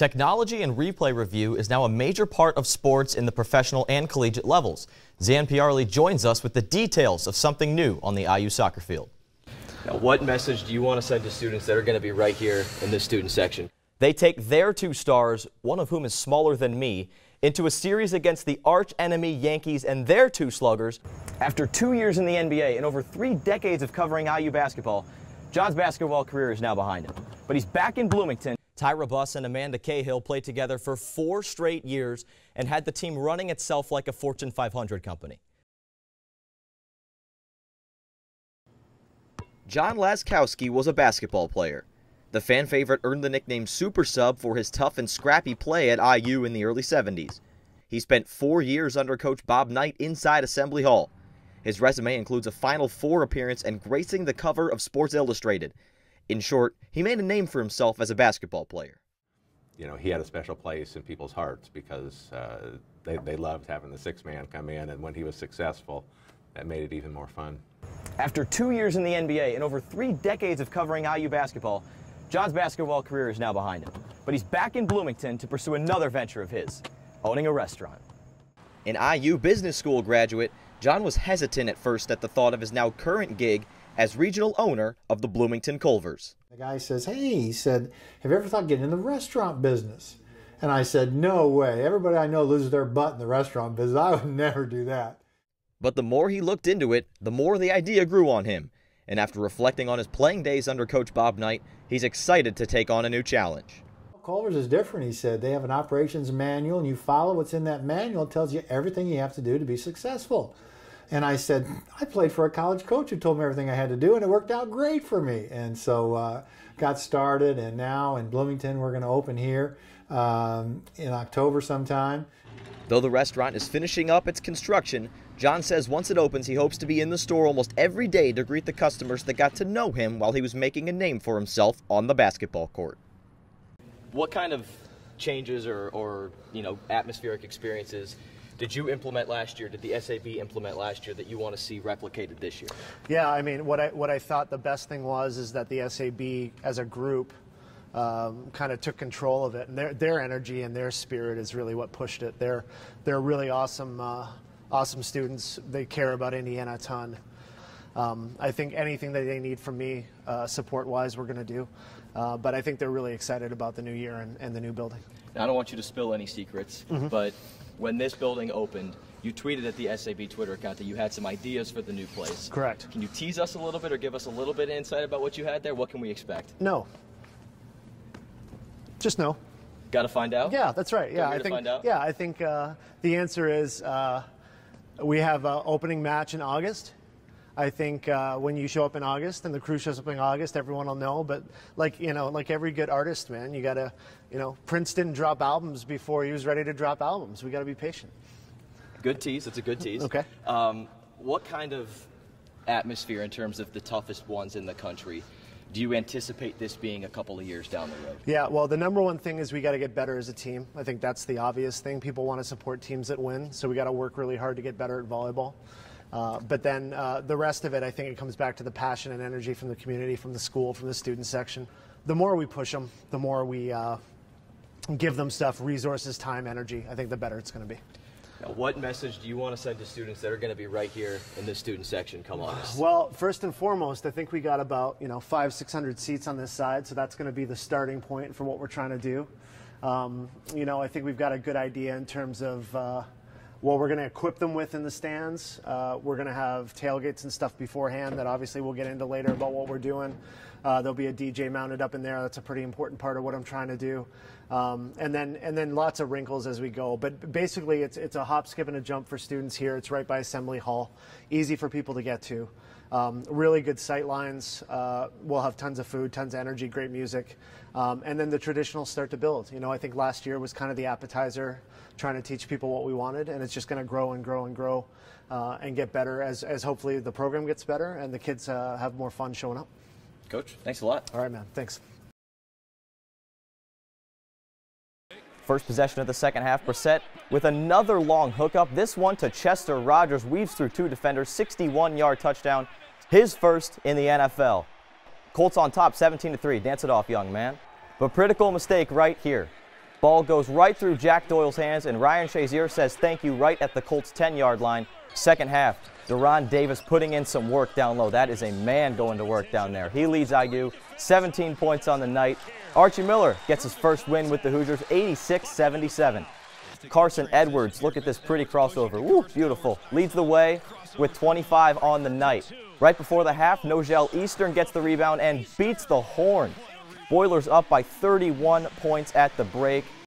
Technology and replay review is now a major part of sports in the professional and collegiate levels. Zan Piarli joins us with the details of something new on the IU soccer field. Now, what message do you want to send to students that are going to be right here in this student section? They take their two stars, one of whom is smaller than me, into a series against the arch enemy Yankees and their two sluggers. After two years in the NBA and over three decades of covering IU basketball, John's basketball career is now behind him. But he's back in Bloomington Tyra Buss and Amanda Cahill played together for four straight years and had the team running itself like a Fortune 500 company. John Laskowski was a basketball player. The fan favorite earned the nickname Super Sub for his tough and scrappy play at IU in the early 70s. He spent four years under coach Bob Knight inside Assembly Hall. His resume includes a Final Four appearance and gracing the cover of Sports Illustrated, in short, he made a name for himself as a basketball player. You know, he had a special place in people's hearts because uh, they, they loved having the six man come in, and when he was successful, that made it even more fun. After two years in the NBA and over three decades of covering IU basketball, John's basketball career is now behind him. But he's back in Bloomington to pursue another venture of his, owning a restaurant. An IU business school graduate, John was hesitant at first at the thought of his now current gig as regional owner of the Bloomington Culver's. The guy says, Hey, he said, Have you ever thought of getting in the restaurant business? And I said, No way. Everybody I know loses their butt in the restaurant business. I would never do that. But the more he looked into it, the more the idea grew on him. And after reflecting on his playing days under Coach Bob Knight, he's excited to take on a new challenge. Culver's is different, he said. They have an operations manual, and you follow what's in that manual. It tells you everything you have to do to be successful. And I said, I played for a college coach who told me everything I had to do, and it worked out great for me. And so uh, got started, and now in Bloomington, we're going to open here um, in October sometime. Though the restaurant is finishing up its construction, John says once it opens, he hopes to be in the store almost every day to greet the customers that got to know him while he was making a name for himself on the basketball court. What kind of changes or, or you know atmospheric experiences did you implement last year? Did the SAB implement last year that you want to see replicated this year? Yeah, I mean, what I what I thought the best thing was is that the SAB as a group um, kind of took control of it, and their their energy and their spirit is really what pushed it. They're they're really awesome uh, awesome students. They care about Indiana a ton. Um, I think anything that they need from me, uh, support wise, we're going to do. Uh, but I think they're really excited about the new year and, and the new building. Now, I don't want you to spill any secrets, mm-hmm. but when this building opened, you tweeted at the SAB Twitter account that you had some ideas for the new place. Correct. Can you tease us a little bit or give us a little bit of insight about what you had there? What can we expect? No. Just no. Got to find out. Yeah, that's right. Yeah, I think. Yeah, I think uh, the answer is uh, we have an opening match in August. I think uh, when you show up in August and the crew shows up in August, everyone will know. But like you know, like every good artist, man, you gotta, you know, Prince didn't drop albums before he was ready to drop albums. We gotta be patient. Good tease. It's a good tease. okay. Um, what kind of atmosphere in terms of the toughest ones in the country? Do you anticipate this being a couple of years down the road? Yeah, well, the number one thing is we got to get better as a team. I think that's the obvious thing. People want to support teams that win, so we got to work really hard to get better at volleyball. Uh, but then uh, the rest of it, I think it comes back to the passion and energy from the community, from the school, from the student section. The more we push them, the more we uh, give them stuff, resources, time, energy, I think the better it's going to be. Now, what message do you want to send to students that are going to be right here in this student section come August? Well, first and foremost, I think we got about you know five, six hundred seats on this side, so that's going to be the starting point for what we're trying to do. Um, you know, I think we've got a good idea in terms of uh, what we're going to equip them with in the stands. Uh, we're going to have tailgates and stuff beforehand that obviously we'll get into later about what we're doing. Uh, there'll be a DJ mounted up in there. That's a pretty important part of what I'm trying to do. Um, and then and then lots of wrinkles as we go. But basically, it's it's a hop, skip, and a jump for students here. It's right by Assembly Hall, easy for people to get to. Um, really good sight lines. Uh, we'll have tons of food, tons of energy, great music. Um, and then the traditional start to build. You know, I think last year was kind of the appetizer, trying to teach people what we wanted, and it's just going to grow and grow and grow uh, and get better as, as hopefully the program gets better and the kids uh, have more fun showing up. Coach, thanks a lot. All right, man. Thanks. First possession of the second half, Brissett with another long hookup. This one to Chester Rogers, weaves through two defenders, 61-yard touchdown his first in the NFL. Colts on top 17 3. Dance it off, young man. But critical mistake right here. Ball goes right through Jack Doyle's hands, and Ryan Shazier says thank you right at the Colts 10-yard line. Second half, De'Ron Davis putting in some work down low. That is a man going to work down there. He leads IU 17 points on the night. Archie Miller gets his first win with the Hoosiers, 86-77. Carson Edwards, look at this pretty crossover. Woo, beautiful. Leads the way with 25 on the night. Right before the half, Nojel Eastern gets the rebound and beats the horn. Boilers up by 31 points at the break.